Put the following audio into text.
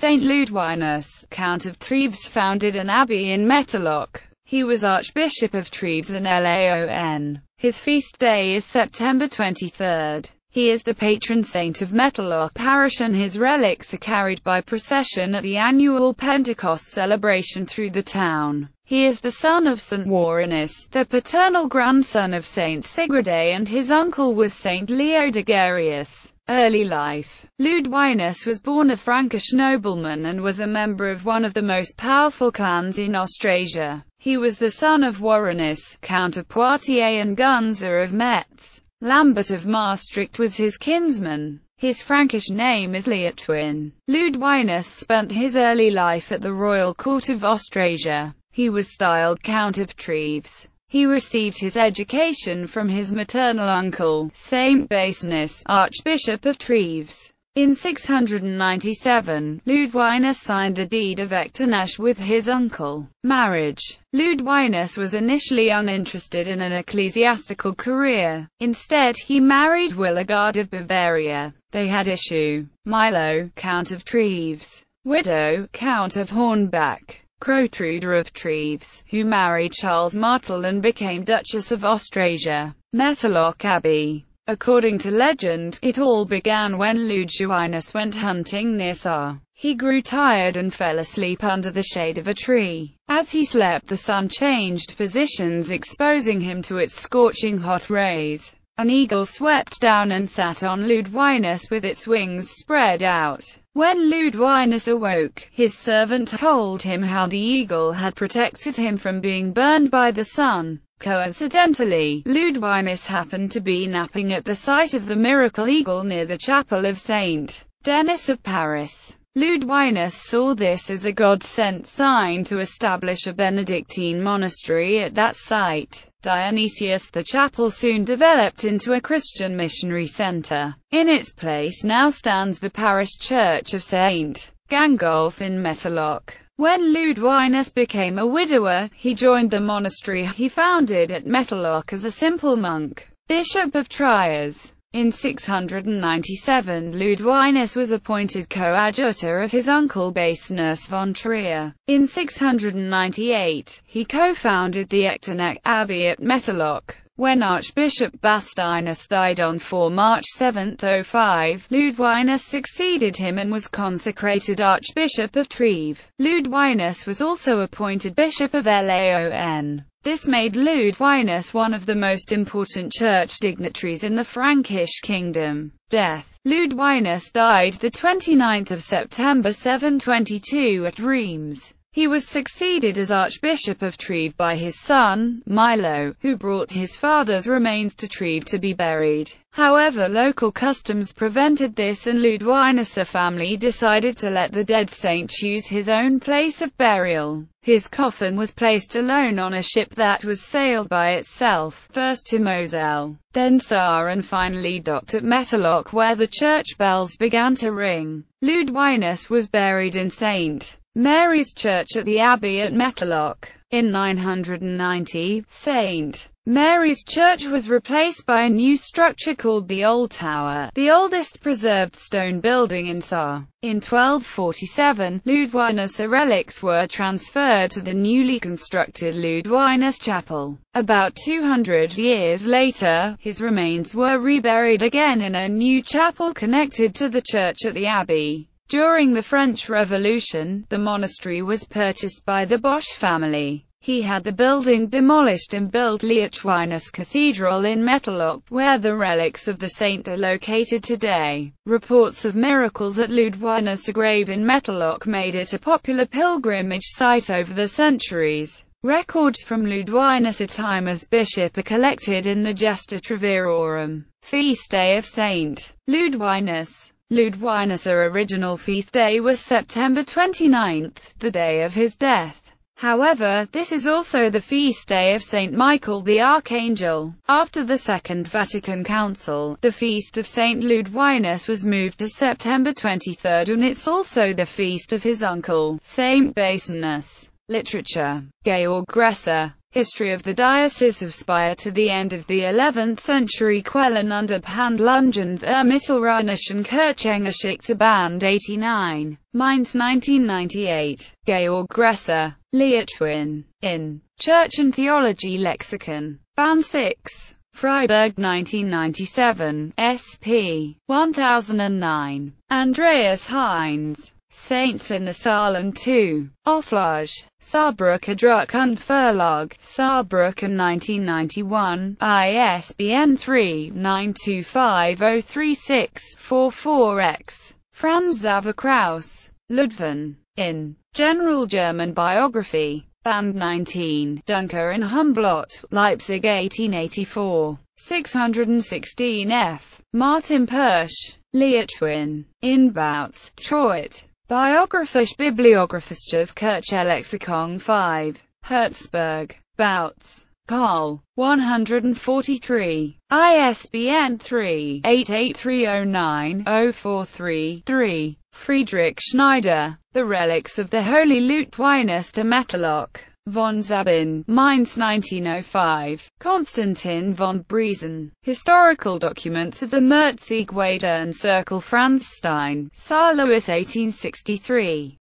Saint Leudwinus, Count of Treves founded an abbey in Mettlach. He was Archbishop of Treves and Laon. His feast day is September 23rd. He is the patron saint of Mettlach Parish and his relics are carried by procession at the annual Pentecost celebration through the town. He is the son of St. Warinus, the paternal grandson of Saint Sigrada and his uncle was Saint Leodegarius. Early life Leudwinus was born a Frankish nobleman and was a member of one of the most powerful clans in Austrasia. He was the son of Warinus, Count of Poitiers and Gunza of Metz. Lambert of Maastricht was his kinsman. His Frankish name is Leotwin. Leudwinus spent his early life at the royal court of Austrasia. He was styled Count of Treves. He received his education from his maternal uncle, Saint Basinius, Archbishop of Treves. In 697, Leudwinus signed the deed of Echternach with his uncle. Marriage Leudwinus was initially uninterested in an ecclesiastical career. Instead, he married Willigard of Bavaria. They had issue. Milo, Count of Treves. Wido, Count of Hornbach. Chrotrude of Treves, who married Charles Martel and became Duchess of Austrasia. Mettlach Abbey According to legend, it all began when Leudwinus went hunting near Sarre. He grew tired and fell asleep under the shade of a tree. As he slept the sun changed positions exposing him to its scorching hot rays. An eagle swept down and sat on Leudwinus with its wings spread out. When Leudwinus awoke, his servant told him how the eagle had protected him from being burned by the sun. Coincidentally, Leudwinus happened to be napping at the site of the miracle eagle near the chapel of Saint Denis of Paris. Leudwinus saw this as a God-sent sign to establish a Benedictine monastery at that site. Dionysius the chapel soon developed into a Christian missionary center. In its place now stands the parish church of St. Gangolf in Mettlach. When Leudwinus became a widower, he joined the monastery he founded at Mettlach as a simple monk. Bishop of Triers in 697 Leudwinus was appointed coadjutor of his uncle Basinius von Trier. In 698, he co-founded the Echternach Abbey at Mettlach. When Archbishop Bastinus died on 4 March 705, Leudwinus succeeded him and was consecrated Archbishop of Treves. Leudwinus was also appointed Bishop of Laon. This made Leudwinus one of the most important church dignitaries in the Frankish kingdom. Death Leudwinus died 29 September 722 at Reims. He was succeeded as Archbishop of Treves by his son, Milo, who brought his father's remains to Treves to be buried. However local customs prevented this and Leudwinus' family decided to let the dead saint choose his own place of burial. His coffin was placed alone on a ship that was sailed by itself, first to Moselle, then Sarre and finally docked at Mettlach where the church bells began to ring. Leudwinus was buried in St. Mary's Church at the Abbey at Mettlach. In 990, St. Mary's Church was replaced by a new structure called the Old Tower, the oldest preserved stone building in Sarre. In 1247, Leudwinus' relics were transferred to the newly constructed Leudwinus Chapel. About 200 years later, his remains were reburied again in a new chapel connected to the church at the Abbey. During the French Revolution, the monastery was purchased by the Bosch family. He had the building demolished and built Leotwinus Cathedral in Mettlach, where the relics of the saint are located today. Reports of miracles at Leudwinus' grave in Mettlach made it a popular pilgrimage site over the centuries. Records from Leudwinus' time as bishop are collected in the Gesta Treverorum. Feast day of Saint Leudwinus Leudwinus' original feast day was September 29, the day of his death. However, this is also the feast day of Saint Michael the Archangel. After the Second Vatican Council, the feast of Saint Leudwinus was moved to September 23 and it's also the feast of his uncle, Saint Basinius. Literature Georg Gresser History of the Diocese of Speyer to the end of the 11th century Quellen under Handlungens Ermittelrheinischen Kirchengeschichte Band 89. Mainz 1998. Georg Gresser. Leotwin. In. Church and Theology Lexicon. Band 6. Freiburg 1997, SP 1009. Andreas Heinz. Saints in the Saarland 2. Offlage, Saarbrücker Druck und Verlag. Saarbrücken 1991. ISBN 3-92503644-X. Franz Xaver Kraus. Ludwig. In. General German Biography. Band 19, Duncker and Humblot, Leipzig 1884. 616 f. Martin Persch, Leotwin, Inbouts, Troit. Biographisch Bibliographisches Kirchenlexikon 5. Herzberg. Bautz, Karl, 143. ISBN 3-88309-043-3. Friedrich Schneider, The Relics of the Holy Leutweinester Mettlach. Von Zabern, Mainz 1905, Konstantin von Briesen, Historical Documents of the Mertzig Merzig Circle Franz Stein, Saarlouis 1863.